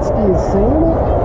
Gretzky is saying it?